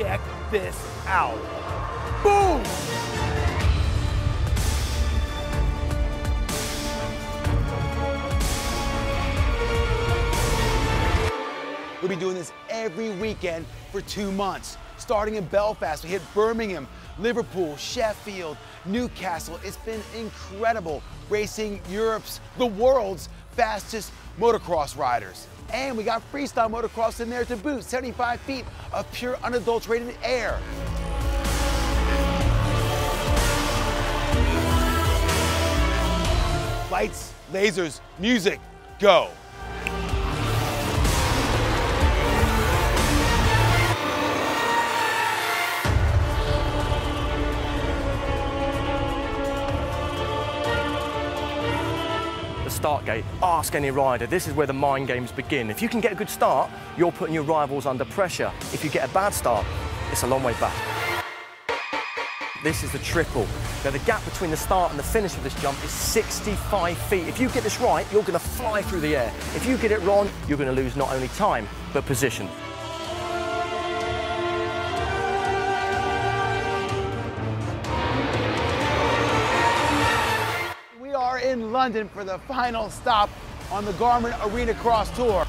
check this out. Boom! We'll be doing this every weekend for two months. Starting in Belfast, we hit Birmingham, Liverpool, Sheffield, Newcastle. It's been incredible racing Europe's, the world's fastest motocross riders. And we got freestyle motocross in there to boot, 75 feet of pure unadulterated air. Lights, lasers, music, go. Start gate, ask any rider. This is where the mind games begin. If you can get a good start, you're putting your rivals under pressure. If you get a bad start, it's a long way back. This is the triple. Now, the gap between the start and the finish of this jump is 65 feet. If you get this right, you're going to fly through the air. If you get it wrong, you're going to lose not only time, but position. In London for the final stop on the Garmin Arenacross Tour.